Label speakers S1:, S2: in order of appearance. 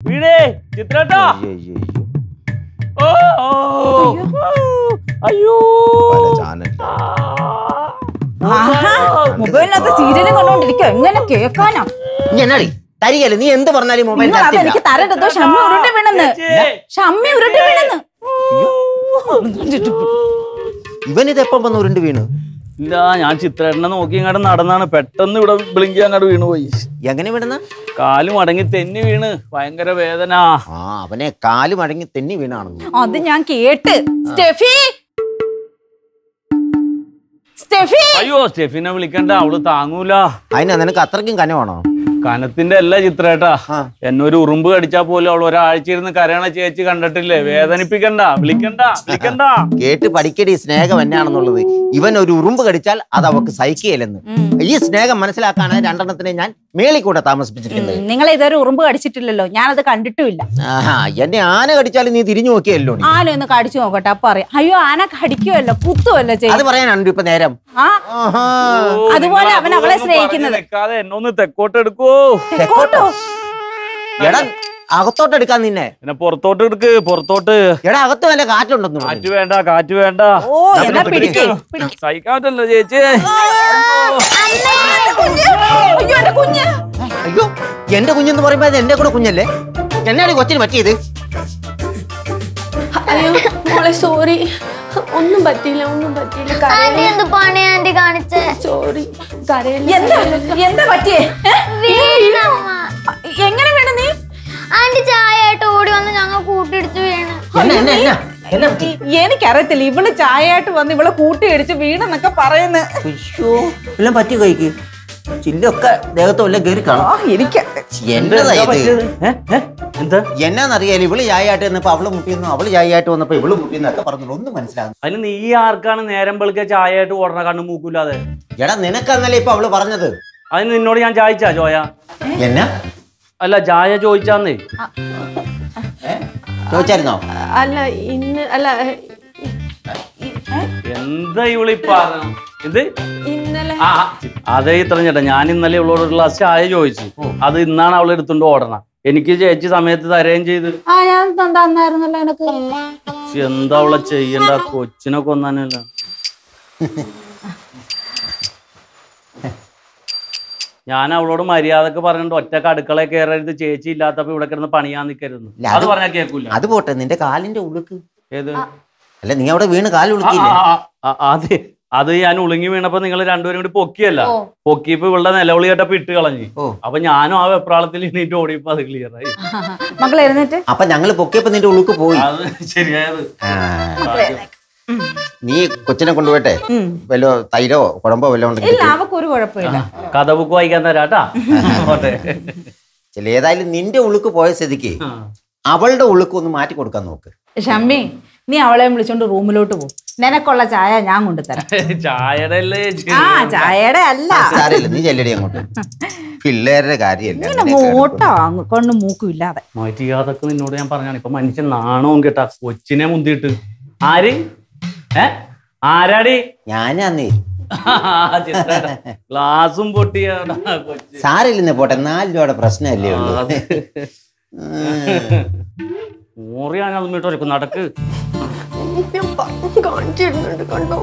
S1: വീണേ ചിത്രട്ടാ.
S2: അയ്യോ,
S3: മൊബൈലിനകത്ത് സീരിയലും കണ്ടോണ്ടിരിക്കോ എങ്ങനെ കേൾക്കാനാ
S2: നീ എന്നാടി തരികല്ലേ നീ എന്ത് പറഞ്ഞാലും മൊബൈൽ
S3: അത് എനിക്ക് തരരുതോ. ഷമ്മി ഉരുട്ടി വീണെന്ന്. ഷമ്മി ഉരുട്ടി വീണെന്ന്.
S2: ഇവനിതെപ്പം വന്ന് ഉരുണ്ട് വീണു?
S1: ഇല്ല ഞാൻ ചിത്രേട്ടനെ നോക്കി ഇങ്ങോട്ട് നടന്നാണ്. പെട്ടെന്ന് ഇവിടെ വിളിങ്കി അങ്ങോട്ട് വീണു പോയി.
S2: എങ്ങനെ വീണ
S1: കാൽ മടങ്ങി തെന്നി വീണ്. ഭയങ്കര വേദന.
S2: ആ അവനെ കാൽ മടങ്ങി തെന്നി വീണാണെന്ന്.
S3: അത് ഞാൻ കേട്ട്. സ്റ്റെഫി! സ്റ്റെഫി!
S1: അയ്യോ സ്റ്റെഫിനെ വിളിക്കണ്ട. അവൾ താങ്ങൂല.
S2: അതിനാ നിനക്ക് അത്രയ്ക്കും കനമാണോ?
S1: കനത്തിന്റെ അല്ല ചിത്രേട്ടാ.
S2: എന്നൊരു
S1: എന്നെ ഒരു ഉറുമ്പ് കടിച്ചാ പോലും അവൾ ഒരാഴ്ച ഇരുന്ന് കരയണ ചേച്ചി കണ്ടിട്ടില്ലേ? വേദനിപ്പിക്കണ്ട വിളിക്കണ്ട വിളിക്കണ്ട.
S2: കേട്ട് പഠിക്കടി സ്നേഹം എന്നാണെന്നുള്ളത്. ഇവൻ ഒരു ഉറുമ്പ് കടിച്ചാൽ അത് അവക്ക് സഹിക്കുകയില്ലെന്ന്. ഈ സ്നേഹം മനസ്സിലാക്കാനാണ് രണ്ടെണ്ണത്തിനെ ഞാൻ മേളിൽ കൂടെ താമസിപ്പിച്ചിരിക്കുന്നത്.
S3: നിങ്ങൾ ഇതൊരു ഉറുമ്പ് കടിച്ചിട്ടില്ലല്ലോ. ഞാനത് കണ്ടിട്ടുമില്ല.
S2: കണ്ടിട്ടില്ല എന്നെ ആന കടിച്ചാലും നീ തിരിഞ്ഞു നോക്കിയല്ലോ.
S3: ആന ഒന്ന് കടിച്ചു നോക്കട്ടെ അപ്പൊ അറിയാം. അയ്യോ ആന കടിക്കുമല്ലോ കുത്തുമല്ലോ
S2: അത്
S3: പറയാനുണ്ട്
S2: പറയാനാണ് ഇപ്പൊ നേരം. ആഹാ.
S3: അതുപോലെ അവൻ അവളെ സ്നേഹിക്കുന്നത്.
S1: എന്നൊന്ന് തെക്കോട്ട്
S3: തെക്കോട്ടോ?
S2: എടാ അകത്തോട്ട് എടുക്കാൻ നിന്നെ.
S1: പിന്നെ പുറത്തോട്ട് എടുക്ക് പുറത്തോട്ട്.
S2: എടാ അകത്ത് വല്ല കാറ്റുണ്ടെന്ന്
S1: കാറ്റ് വേണ്ട കാറ്റ് വേണ്ട.
S3: ഓ എന്നാ പിടിക്കേ
S1: സഹിക്കാൻ പറ്റല്ലോ ചേച്ചി.
S3: അയ്യോ എന്റെ കുഞ്ഞ്.
S2: അയ്യോ എന്റെ കുഞ്ഞെന്ന് പറയുമ്പോ അത് എന്റെ കൂടെ കുഞ്ഞല്ലേ? എന്നാണ് കൊച്ചിന് പറ്റിയത്?
S4: അയ്യോ മോളെ സോറി ഒന്നും പറ്റിയില്ല ഒന്നും പറ്റിയില്ല.
S5: ആന്റി എന്ത് പണി ആന്റി കാണിച്ചേ?
S4: സോറി കരയില്ല?
S3: എന്താ? എന്താ പറ്റിയേ? എങ്ങനെ വീണു നീ?
S5: ആന്റി ചായയായിട്ട് ഓടി വന്ന് ഞങ്ങൾ കൂട്ടിടിച്ച് വീണ്.
S2: എന്നാ എന്നാ എന്നാ? എന്നാ പറ്റി?
S3: എനിക്കറിയത്തില്ല. ഇവൾ ചായയായിട്ട് വന്ന് ഇവളെ കൂട്ടിയിടിച്ച് വീണെന്നൊക്കെ പറയുന്നു.
S2: അയ്യോ എല്ലാം പറ്റി കഴിക്ക് ചില്ലൊക്കെ ദേഹത്ത് വല്ല കയറി കാണാം?
S1: എന്താ
S2: എന്നാന്നറിയാലോ ഇവൾ ചായയായിട്ട് വന്നപ്പോ അവൾ മുട്ടിയെന്നു അവൾ ചായയായിട്ട് വന്നപ്പോ ഇവൾ മുട്ടിയെന്നൊക്കെ പറഞ്ഞു ഒന്നും മനസ്സിലാകുന്നു
S1: അതിന് നീ ആർക്കാണ് നേരം വെളുക്കെ ചായ ആയിട്ട് ഓടണ കണ്ണു മൂക്കൂലാതെ
S2: എടാ നിനക്കന്നല്ലേ ഇപ്പൊ അവൾ പറഞ്ഞത്?
S1: അതിന് നിന്നോട് ഞാൻ ചായച്ചാ ചോയ
S2: എന്നാ?
S1: അല്ല ചായ ചോദിച്ചാന്നേ.
S2: ചോദിച്ചായിരുന്നോ?
S4: അല്ല ഇന്ന് അല്ല
S1: എന്താ ഇവളി പറഞ്ഞ ഇത്
S4: ഇന്നലെ.
S1: ആ അതേ ഇത്ര ചേട്ടാ. ഞാൻ ഇന്നലെ ഇവളോട് ഒരു ഗ്ലാസ് ചായ ചോദിച്ചു. അത് ഇന്നാണ് അവൾ എടുത്തുകൊണ്ട് ഓടണം. എനിക്ക് ചേച്ചി സമയത്ത് തരുകയും ചെയ്ത്.
S3: ആ ഞാൻ തന്നായിരുന്നല്ലോ എനക്ക്.
S1: ശ്ശെ, എന്താ അവളെ ചെയ്യണ്ട? കൊച്ചിനെ കൊന്നാനല്ല. ഞാൻ അവളോട് മര്യാദയ്ക്ക് പറഞ്ഞിട്ട് ഒറ്റ കടുക്കളെ കയറരുത് ചേച്ചി ഇല്ലാത്തപ്പോ ഇവിടെ കിടന്ന് പണിയാൻ
S2: നിക്കരുത്
S1: അത്
S2: അത്
S1: പറഞ്ഞാൽ കേൾക്കൂല
S2: അത് പോട്ടെ. നിന്റെ കാലിന്റെ ഉളുക്ക്
S1: ഏത്?
S2: അല്ല നീ അവിടെ വീണ് കാൽ
S1: ആ, അത് അത് ഞാൻ ഉളുങ്ങി വീണപ്പോ നിങ്ങൾ രണ്ടുപേരും കൂടി പൊക്കിയല്ല. പൊക്കിയപ്പോ ഇവളുടെ നിലവിളി കേട്ടപ്പോ ഇട്ട് കളഞ്ഞു. അപ്പൊ ഞാനും ആ വെപ്രാളത്തിൽ എണീറ്റ് ഓടിയപ്പോ അത് ക്ലിയർ ആയി.
S3: മക്കളെഴുന്നിട്ട് എഴുന്നേറ്റ്?
S2: അപ്പൊ ഞങ്ങൾ പൊക്കിയപ്പോ നിന്റെ ഉളുക്ക് പോയി.
S1: അത് ശരിയായത്.
S2: നീ കൊച്ചിനെ കൊണ്ടുപോയിട്ടെ? വല്ല തൈരോ കുഴമ്പോ വല്ലോ
S1: കഥ ബുക്ക് വായിക്കാൻ തരാട്ടാ
S2: ഏതായാലും നിന്റെ ഉളുക്ക് പോയ സ്ഥിതിക്ക് അവളുടെ ഉളുക്ക് ഒന്ന് മാറ്റി കൊടുക്കാൻ നോക്ക്.
S3: ഷമ്മി നീ അവളെ വിളിച്ചോണ്ട് റൂമിലോട്ട് പോകും നിനക്കുള്ള ചായ ഞാൻ കൊണ്ടുതരാം
S1: ചായയുടെ
S3: ആ ചായയുടെ അല്ല.
S2: സാരമില്ല നീ ചെല്ലടി അങ്ങോട്ട്. പിള്ളേരുടെ കാര്യമല്ല
S3: മോട്ടോ മൂക്കും ഇല്ലാതെ.
S1: മര്യാദയ്ക്ക് നിന്നോട് ഞാൻ പറഞ്ഞാണ് ഇപ്പൊ മനുഷ്യൻ നാണവും കേട്ടാ കൊച്ചിനെ മുന്തിയിട്ട്. ആര്? ഏ? ആരാടി?
S2: ഞാനാന്നേ.
S1: ഗ്ലാസും പൊട്ടിയ
S2: സാരില്ലെന്ന് പോട്ടെ നാല് രൂപയുടെ പ്രശ്നമല്ലേ ഉള്ളൂ.
S1: മൂറിയാണ് അത്. നടക്ക്.
S4: ഞാൻ പറഞ്ഞു കാണിച്ചിരുന്നുണ്ട് കണ്ടോ?